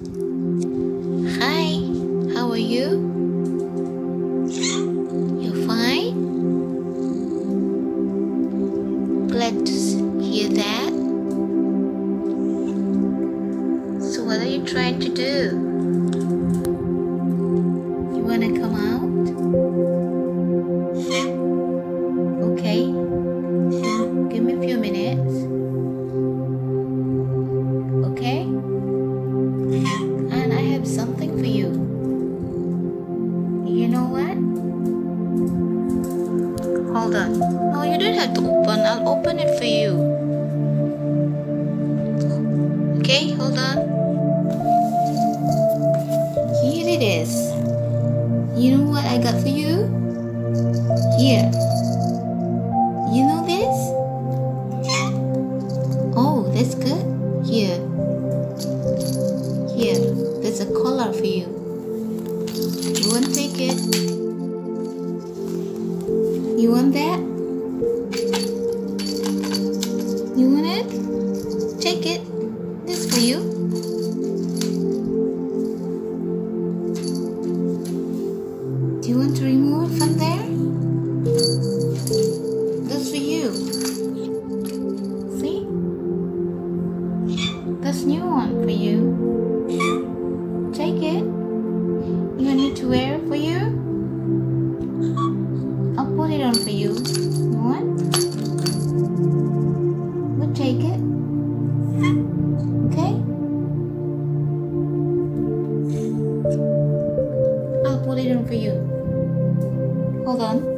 Hi, how are you? You're fine? Glad to hear that. So, what are you trying to do? Hold on. No, you don't have to open. I'll open it for you. Okay, hold on. Here it is. You know what I got for you? Here. You know this? Oh, that's good. Here. Here, there's a collar for you. You want to take it? You want that? You want it? Take it. This for you. You want? We'll take it. Okay? I'll put it on for you. Hold on.